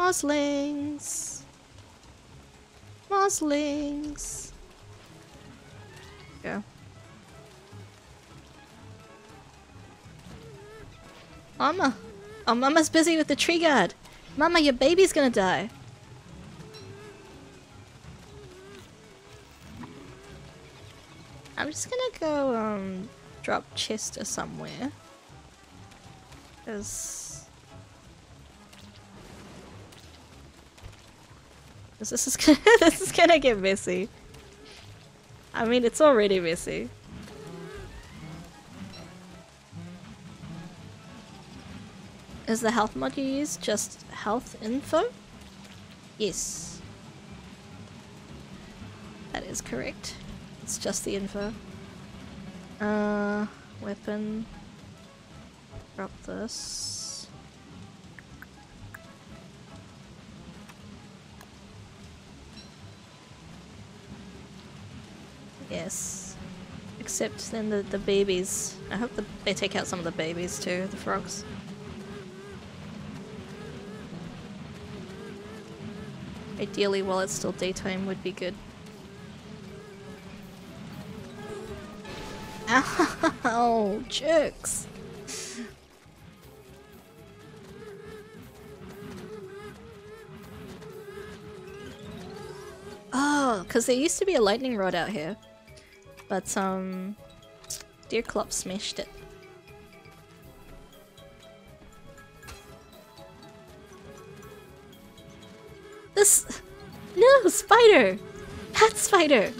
Moslings. Moslings. Go. Mama. Oh, Mama's busy with the tree guard. Mama, your baby's gonna die. I'm just gonna go, um, drop Chester somewhere. This is gonna, this is gonna get messy. I mean, it's already messy. Is the health mod you use just health info? Yes. That is correct. It's just the info. Uh, weapon. Drop this. Yes. Except then the, the babies. I hope the, they take out some of the babies too, the frogs. Ideally, while it's still daytime, would be good. Ow, oh, jerks! Oh, because there used to be a lightning rod out here. But, um... Deerclops smashed it. This... No, spider! Hat spider!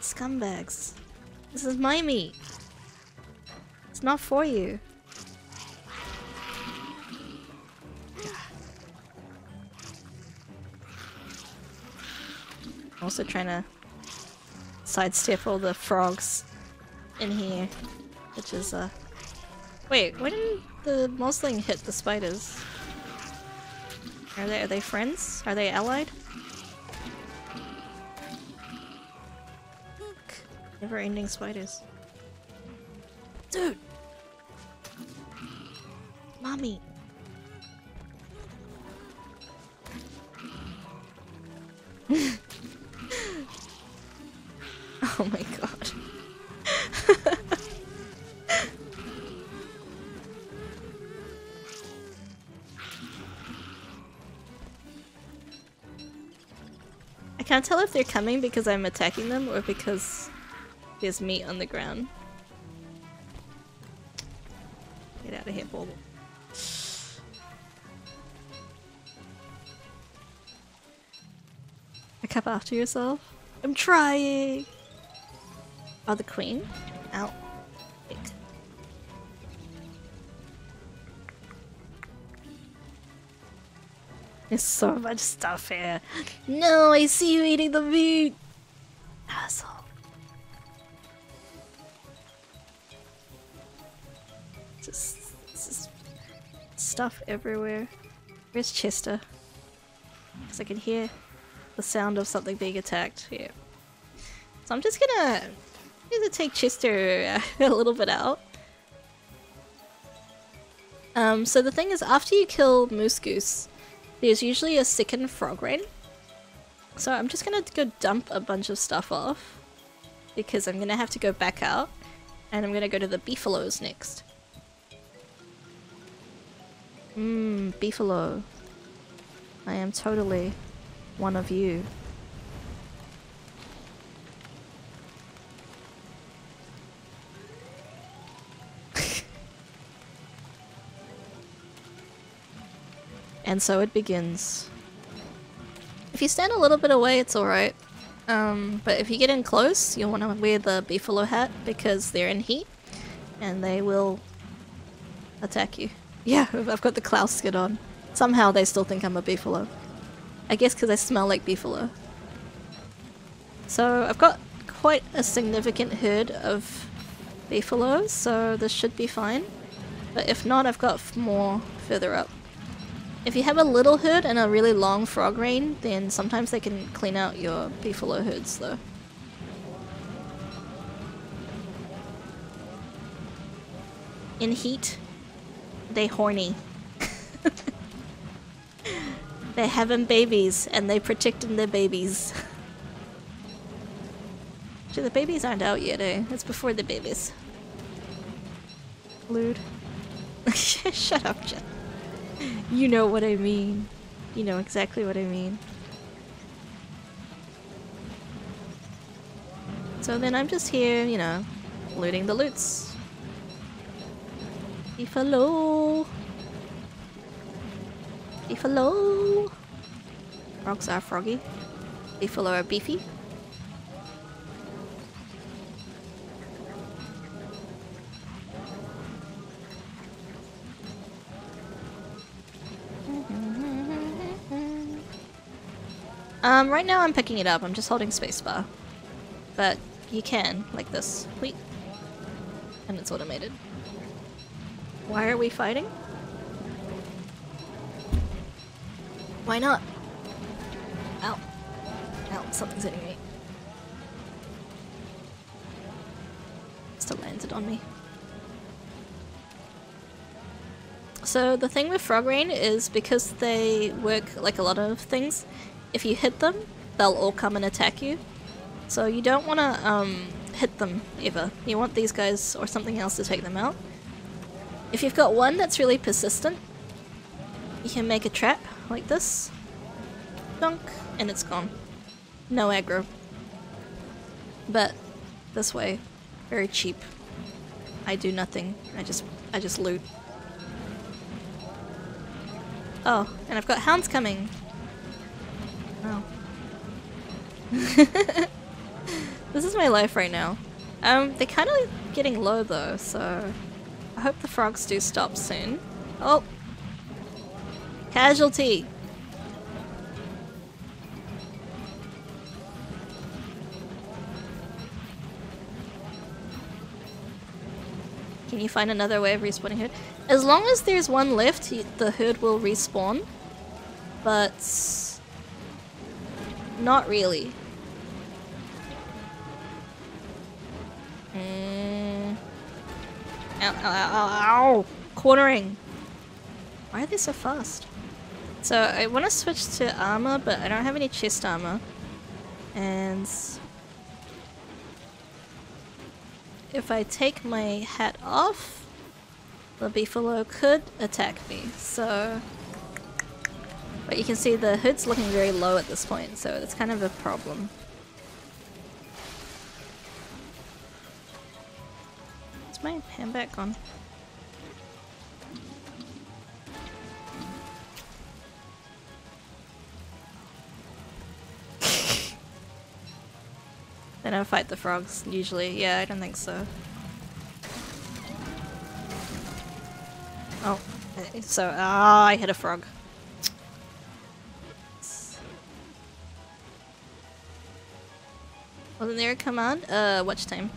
Scumbags. This is my meat. It's not for you. Also trying to sidestep all the frogs in here, which is uh. Wait, why didn't the Mosling hit the spiders? Are they are they friends? Are they allied? Never ending spiders. Dude! Mommy! oh my god. I can't tell if they're coming because I'm attacking them or because there's meat on the ground. Get out of here, Bulb. Pick up after yourself. I'm trying! Oh, the queen? Out. Pick. There's so much stuff here. No, I see you eating the meat! Asshole. Just, just stuff everywhere. Where's Chester? Because I can hear the sound of something being attacked here. So I'm just gonna, I'm gonna take Chester a little bit out. Um, so the thing is, after you kill Moose Goose, there's usually a second frog rain. So I'm just gonna go dump a bunch of stuff off because I'm gonna have to go back out and I'm gonna go to the beefaloes next. Mmm, beefalo. I am totally one of you. And so it begins. If you stand a little bit away, it's alright. Um, but if you get in close, you'll want to wear the beefalo hat because they're in heat and they will attack you. Yeah, I've got the Klaus on. Somehow they still think I'm a beefalo. I guess because I smell like beefalo. So I've got quite a significant herd of beefalos, so this should be fine. But if not, I've got more further up. If you have a little herd and a really long frog rain, then sometimes they can clean out your beefalo herds though. In heat, they horny. They're having babies and they're protecting their babies. Actually, the babies aren't out yet, eh? It's before the babies. Lewd. Shut up, Jen. You know what I mean. You know exactly what I mean. So then I'm just here, you know, looting the loots. Beefalo! Beefalo! Frogs are froggy. Beefalo are beefy. Um, right now I'm picking it up. I'm just holding spacebar. But you can, like this. Wait. And it's automated. Why are we fighting? Why not? Ow. Ow, something's hitting me. Still landed on me. So the thing with Frog Rain is because they work like a lot of things, if you hit them, they'll all come and attack you. So you don't want to um, hit them ever. You want these guys or something else to take them out. If you've got one that's really persistent, you can make a trap like this. Dunk, and it's gone. No aggro. But this way, very cheap. I do nothing. I just I just loot. Oh, and I've got hounds coming. Oh. this is my life right now. Um, they're kind of getting low though, so I hope the frogs do stop soon. Oh! Casualty! Can you find another way of respawning herd? As long as there's one left, the herd will respawn. But not really. Mm. Ow, ow, ow, ow, Cornering. Why are they so fast? So I want to switch to armor, but I don't have any chest armor. And if I take my hat off, the beefalo could attack me. So but you can see the hood's looking very low at this point, so it's kind of a problem. Is my handbag gone? They don't fight the frogs, usually. Yeah, I don't think so. Oh, so, ah, I hit a frog. Wasn't there a command? Uh, watch time.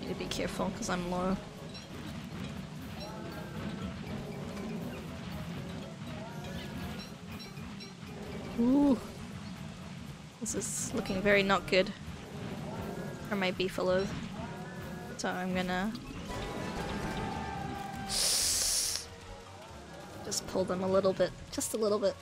Need to be careful because I'm low. Ooh. This is looking very not good for my beefalo. So I'm gonna Just pull them a little bit. Just a little bit.